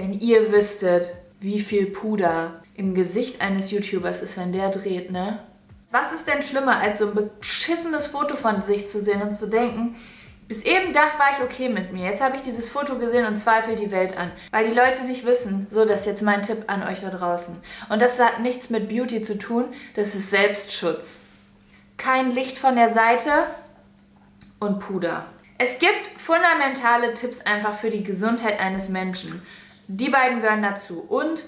Wenn ihr wüsstet, wie viel Puder im Gesicht eines YouTubers ist, wenn der dreht, ne? Was ist denn schlimmer, als so ein beschissenes Foto von sich zu sehen und zu denken, bis eben da war ich okay mit mir. Jetzt habe ich dieses Foto gesehen und zweifle die Welt an. Weil die Leute nicht wissen. So, das ist jetzt mein Tipp an euch da draußen. Und das hat nichts mit Beauty zu tun. Das ist Selbstschutz. Kein Licht von der Seite und Puder. Es gibt fundamentale Tipps einfach für die Gesundheit eines Menschen. Die beiden gehören dazu. Und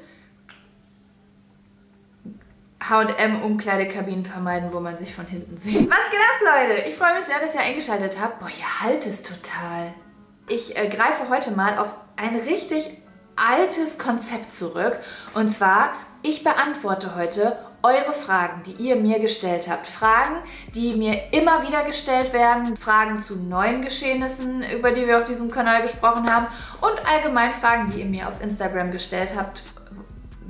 H&M-Umkleidekabinen vermeiden, wo man sich von hinten sieht. Was geht ab, Leute? Ich freue mich sehr, dass ihr eingeschaltet habt. Boah, ihr halt es total. Ich äh, greife heute mal auf ein richtig altes Konzept zurück. Und zwar, ich beantworte heute eure Fragen, die ihr mir gestellt habt. Fragen, die mir immer wieder gestellt werden. Fragen zu neuen Geschehnissen, über die wir auf diesem Kanal gesprochen haben. Und allgemein Fragen, die ihr mir auf Instagram gestellt habt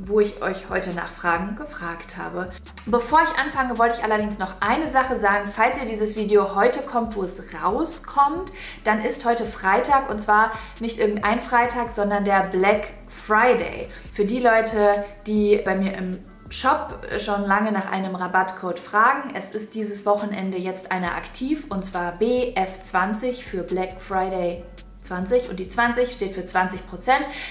wo ich euch heute nach Fragen gefragt habe. Bevor ich anfange, wollte ich allerdings noch eine Sache sagen. Falls ihr dieses Video heute kommt, wo es rauskommt, dann ist heute Freitag und zwar nicht irgendein Freitag, sondern der Black Friday. Für die Leute, die bei mir im Shop schon lange nach einem Rabattcode fragen. Es ist dieses Wochenende jetzt einer aktiv und zwar BF20 für Black Friday 20 und die 20 steht für 20%.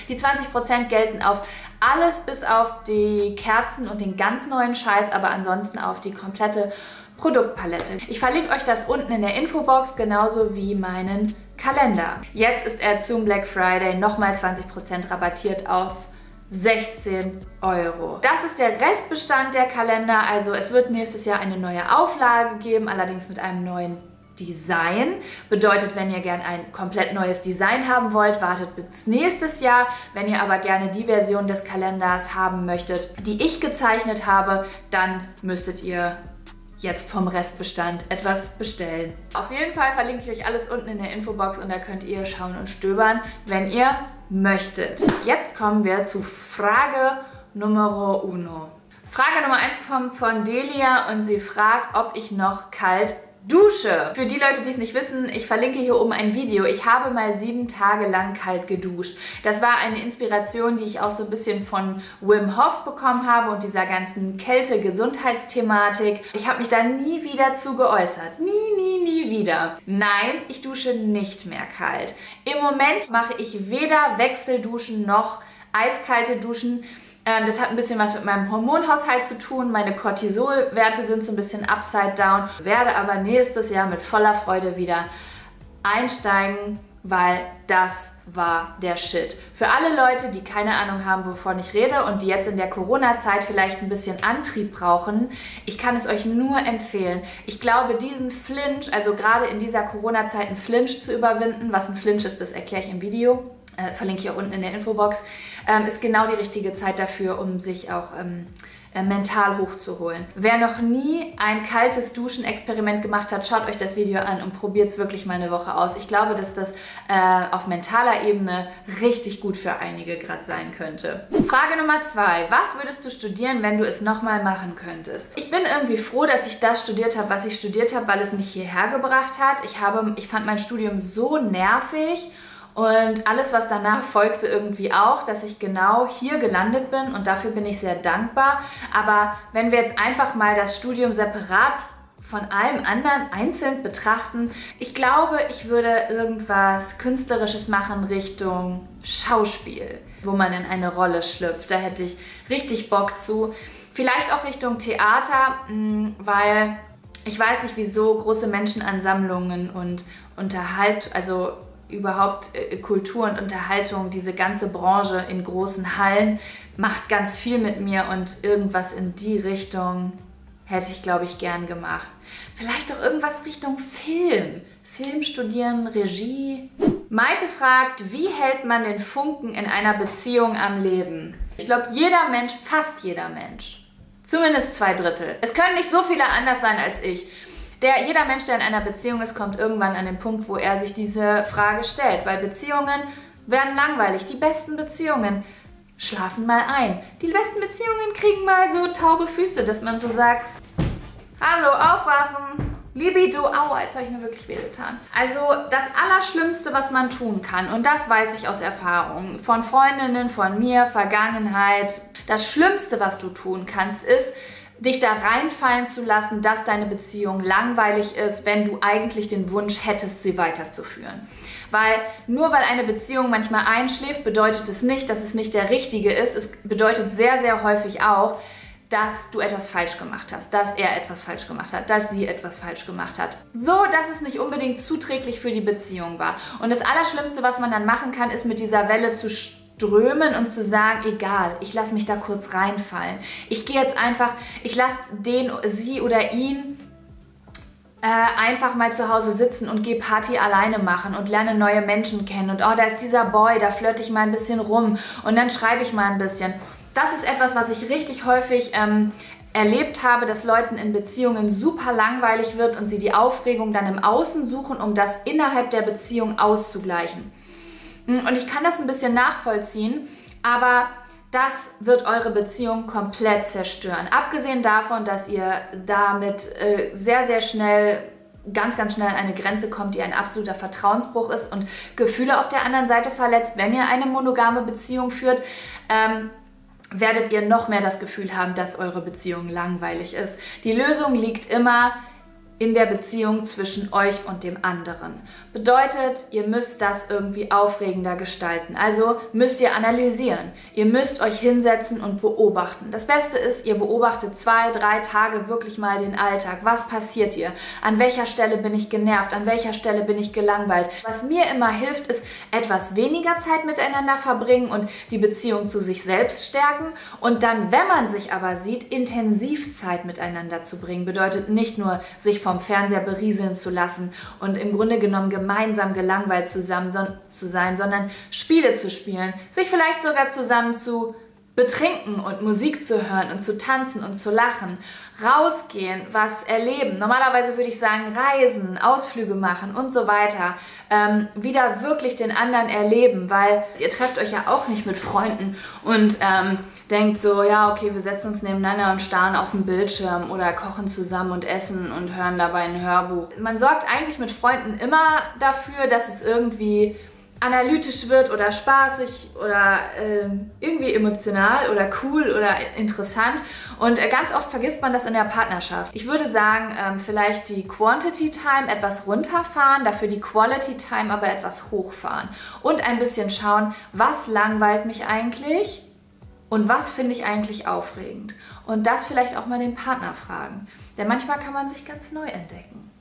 Die 20% gelten auf alles bis auf die Kerzen und den ganz neuen Scheiß, aber ansonsten auf die komplette Produktpalette. Ich verlinke euch das unten in der Infobox, genauso wie meinen Kalender. Jetzt ist er zum Black Friday nochmal 20% rabattiert auf 16 Euro. Das ist der Restbestand der Kalender, also es wird nächstes Jahr eine neue Auflage geben, allerdings mit einem neuen Design. Bedeutet, wenn ihr gern ein komplett neues Design haben wollt, wartet bis nächstes Jahr. Wenn ihr aber gerne die Version des Kalenders haben möchtet, die ich gezeichnet habe, dann müsstet ihr jetzt vom Restbestand etwas bestellen. Auf jeden Fall verlinke ich euch alles unten in der Infobox und da könnt ihr schauen und stöbern, wenn ihr möchtet. Jetzt kommen wir zu Frage Nummer uno. Frage Nummer 1 kommt von Delia und sie fragt, ob ich noch kalt Dusche. Für die Leute, die es nicht wissen, ich verlinke hier oben ein Video. Ich habe mal sieben Tage lang kalt geduscht. Das war eine Inspiration, die ich auch so ein bisschen von Wim Hof bekommen habe und dieser ganzen Kälte-Gesundheitsthematik. Ich habe mich da nie wieder zu geäußert. Nie, nie, nie wieder. Nein, ich dusche nicht mehr kalt. Im Moment mache ich weder Wechselduschen noch eiskalte Duschen. Ähm, das hat ein bisschen was mit meinem Hormonhaushalt zu tun. Meine Cortisolwerte sind so ein bisschen upside down. Werde aber nächstes Jahr mit voller Freude wieder einsteigen, weil das war der Shit. Für alle Leute, die keine Ahnung haben, wovon ich rede und die jetzt in der Corona-Zeit vielleicht ein bisschen Antrieb brauchen, ich kann es euch nur empfehlen. Ich glaube, diesen Flinch, also gerade in dieser Corona-Zeit einen Flinch zu überwinden, was ein Flinch ist, das erkläre ich im Video, äh, verlinke ich auch unten in der Infobox, ähm, ist genau die richtige Zeit dafür, um sich auch ähm, äh, mental hochzuholen. Wer noch nie ein kaltes Duschen-Experiment gemacht hat, schaut euch das Video an und probiert es wirklich mal eine Woche aus. Ich glaube, dass das äh, auf mentaler Ebene richtig gut für einige gerade sein könnte. Frage Nummer zwei. Was würdest du studieren, wenn du es nochmal machen könntest? Ich bin irgendwie froh, dass ich das studiert habe, was ich studiert habe, weil es mich hierher gebracht hat. Ich, habe, ich fand mein Studium so nervig und alles, was danach folgte, irgendwie auch, dass ich genau hier gelandet bin und dafür bin ich sehr dankbar. Aber wenn wir jetzt einfach mal das Studium separat von allem anderen einzeln betrachten, ich glaube, ich würde irgendwas Künstlerisches machen Richtung Schauspiel, wo man in eine Rolle schlüpft. Da hätte ich richtig Bock zu. Vielleicht auch Richtung Theater, mm, weil ich weiß nicht, wieso große Menschenansammlungen und Unterhalt, also überhaupt äh, Kultur und Unterhaltung, diese ganze Branche in großen Hallen macht ganz viel mit mir und irgendwas in die Richtung hätte ich, glaube ich, gern gemacht. Vielleicht auch irgendwas Richtung Film. Film studieren, Regie. Maite fragt, wie hält man den Funken in einer Beziehung am Leben? Ich glaube, jeder Mensch, fast jeder Mensch, zumindest zwei Drittel. Es können nicht so viele anders sein als ich der, jeder Mensch, der in einer Beziehung ist, kommt irgendwann an den Punkt, wo er sich diese Frage stellt. Weil Beziehungen werden langweilig. Die besten Beziehungen schlafen mal ein. Die besten Beziehungen kriegen mal so taube Füße, dass man so sagt, hallo, aufwachen. Libido, aua, jetzt habe ich mir wirklich wehgetan. Also das Allerschlimmste, was man tun kann, und das weiß ich aus Erfahrung, von Freundinnen, von mir, Vergangenheit, das Schlimmste, was du tun kannst, ist, dich da reinfallen zu lassen, dass deine Beziehung langweilig ist, wenn du eigentlich den Wunsch hättest, sie weiterzuführen. Weil nur weil eine Beziehung manchmal einschläft, bedeutet es nicht, dass es nicht der richtige ist. Es bedeutet sehr, sehr häufig auch, dass du etwas falsch gemacht hast, dass er etwas falsch gemacht hat, dass sie etwas falsch gemacht hat. So, dass es nicht unbedingt zuträglich für die Beziehung war. Und das Allerschlimmste, was man dann machen kann, ist mit dieser Welle zu strömen und zu sagen, egal, ich lasse mich da kurz reinfallen. Ich gehe jetzt einfach, ich lasse den, sie oder ihn äh, einfach mal zu Hause sitzen und gehe Party alleine machen und lerne neue Menschen kennen. Und oh, da ist dieser Boy, da flirte ich mal ein bisschen rum und dann schreibe ich mal ein bisschen. Das ist etwas, was ich richtig häufig ähm, erlebt habe, dass Leuten in Beziehungen super langweilig wird und sie die Aufregung dann im Außen suchen, um das innerhalb der Beziehung auszugleichen. Hm, und ich kann das ein bisschen nachvollziehen, aber das wird eure Beziehung komplett zerstören. Abgesehen davon, dass ihr damit äh, sehr, sehr schnell ganz, ganz schnell an eine Grenze kommt, die ein absoluter Vertrauensbruch ist und Gefühle auf der anderen Seite verletzt, wenn ihr eine monogame Beziehung führt. Ähm, werdet ihr noch mehr das Gefühl haben, dass eure Beziehung langweilig ist. Die Lösung liegt immer in der Beziehung zwischen euch und dem anderen. Bedeutet, ihr müsst das irgendwie aufregender gestalten. Also müsst ihr analysieren. Ihr müsst euch hinsetzen und beobachten. Das Beste ist, ihr beobachtet zwei, drei Tage wirklich mal den Alltag. Was passiert hier? An welcher Stelle bin ich genervt? An welcher Stelle bin ich gelangweilt? Was mir immer hilft, ist etwas weniger Zeit miteinander verbringen und die Beziehung zu sich selbst stärken. Und dann, wenn man sich aber sieht, intensiv Zeit miteinander zu bringen. Bedeutet nicht nur sich von vom Fernseher berieseln zu lassen und im Grunde genommen gemeinsam gelangweilt zusammen zu sein, sondern Spiele zu spielen, sich vielleicht sogar zusammen zu betrinken und Musik zu hören und zu tanzen und zu lachen, rausgehen, was erleben. Normalerweise würde ich sagen, reisen, Ausflüge machen und so weiter. Ähm, wieder wirklich den anderen erleben, weil ihr trefft euch ja auch nicht mit Freunden und ähm, denkt so, ja, okay, wir setzen uns nebeneinander und starren auf den Bildschirm oder kochen zusammen und essen und hören dabei ein Hörbuch. Man sorgt eigentlich mit Freunden immer dafür, dass es irgendwie analytisch wird oder spaßig oder äh, irgendwie emotional oder cool oder interessant. Und äh, ganz oft vergisst man das in der Partnerschaft. Ich würde sagen, ähm, vielleicht die Quantity Time etwas runterfahren, dafür die Quality Time aber etwas hochfahren. Und ein bisschen schauen, was langweilt mich eigentlich und was finde ich eigentlich aufregend. Und das vielleicht auch mal den Partner fragen. Denn manchmal kann man sich ganz neu entdecken.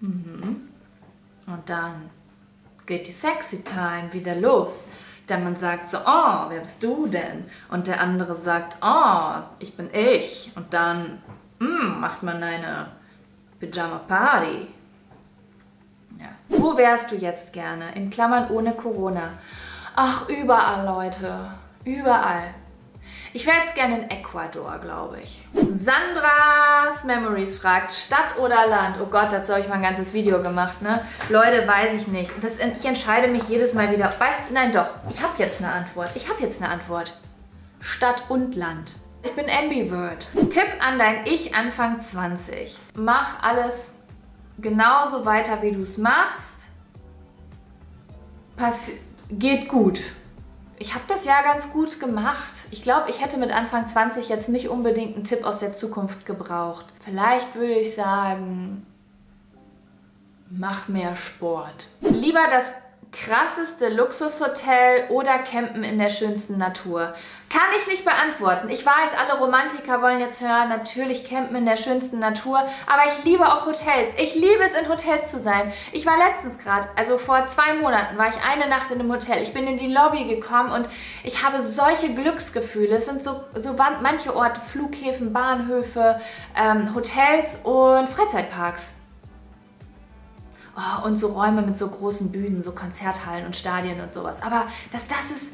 Mhm. Und dann geht die Sexy Time wieder los. Denn man sagt so, oh, wer bist du denn? Und der andere sagt, oh, ich bin ich. Und dann mm, macht man eine Pyjama Party. Ja. Wo wärst du jetzt gerne? In Klammern ohne Corona. Ach, überall, Leute. Überall. Ich wäre jetzt gerne in Ecuador, glaube ich. Sandras Memories fragt, Stadt oder Land? Oh Gott, dazu habe ich mal ein ganzes Video gemacht, ne? Leute, weiß ich nicht. Das, ich entscheide mich jedes Mal wieder. Weißt, nein doch, ich habe jetzt eine Antwort. Ich habe jetzt eine Antwort. Stadt und Land. Ich bin ambivert. Tipp an dein Ich Anfang 20. Mach alles genauso weiter, wie du es machst. Passi geht gut ich habe das ja ganz gut gemacht. Ich glaube, ich hätte mit Anfang 20 jetzt nicht unbedingt einen Tipp aus der Zukunft gebraucht. Vielleicht würde ich sagen, mach mehr Sport. Lieber das krasseste Luxushotel oder campen in der schönsten Natur? Kann ich nicht beantworten. Ich weiß, alle Romantiker wollen jetzt hören, natürlich campen in der schönsten Natur, aber ich liebe auch Hotels. Ich liebe es, in Hotels zu sein. Ich war letztens gerade, also vor zwei Monaten, war ich eine Nacht in einem Hotel. Ich bin in die Lobby gekommen und ich habe solche Glücksgefühle. Es sind so, so manche Orte, Flughäfen, Bahnhöfe, ähm, Hotels und Freizeitparks. Oh, und so Räume mit so großen Bühnen, so Konzerthallen und Stadien und sowas. Aber das, das ist,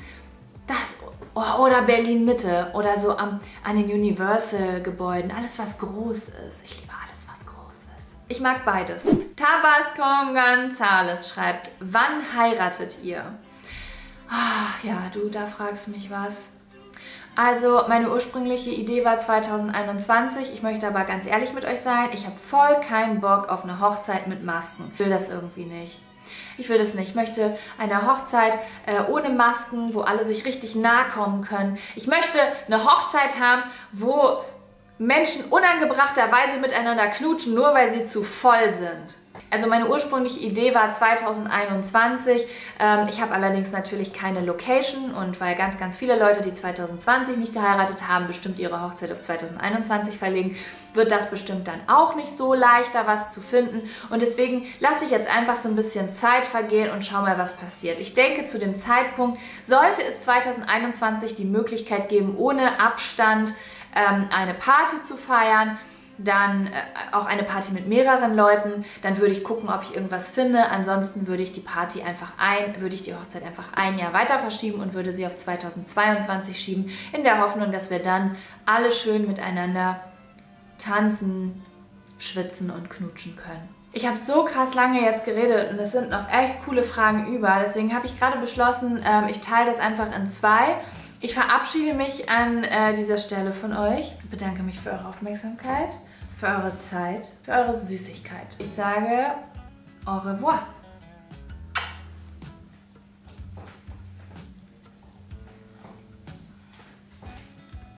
das, oh, oder Berlin Mitte oder so am, an den Universal-Gebäuden. Alles, was groß ist. Ich liebe alles, was groß ist. Ich mag beides. Tabasco Gonzales schreibt, wann heiratet ihr? Ach, ja, du, da fragst mich was. Also meine ursprüngliche Idee war 2021. Ich möchte aber ganz ehrlich mit euch sein. Ich habe voll keinen Bock auf eine Hochzeit mit Masken. Ich will das irgendwie nicht. Ich will das nicht. Ich möchte eine Hochzeit äh, ohne Masken, wo alle sich richtig nahe kommen können. Ich möchte eine Hochzeit haben, wo Menschen unangebrachterweise miteinander knutschen, nur weil sie zu voll sind. Also meine ursprüngliche Idee war 2021. Ähm, ich habe allerdings natürlich keine Location und weil ganz, ganz viele Leute, die 2020 nicht geheiratet haben, bestimmt ihre Hochzeit auf 2021 verlegen, wird das bestimmt dann auch nicht so leicht, da was zu finden. Und deswegen lasse ich jetzt einfach so ein bisschen Zeit vergehen und schau mal, was passiert. Ich denke, zu dem Zeitpunkt sollte es 2021 die Möglichkeit geben, ohne Abstand ähm, eine Party zu feiern dann äh, auch eine Party mit mehreren Leuten, dann würde ich gucken, ob ich irgendwas finde. Ansonsten würde ich die Party einfach ein, würde ich die Hochzeit einfach ein Jahr weiter verschieben und würde sie auf 2022 schieben, in der Hoffnung, dass wir dann alle schön miteinander tanzen, schwitzen und knutschen können. Ich habe so krass lange jetzt geredet und es sind noch echt coole Fragen über. Deswegen habe ich gerade beschlossen, ähm, ich teile das einfach in zwei. Ich verabschiede mich an äh, dieser Stelle von euch. Ich bedanke mich für eure Aufmerksamkeit, für eure Zeit, für eure Süßigkeit. Ich sage au revoir.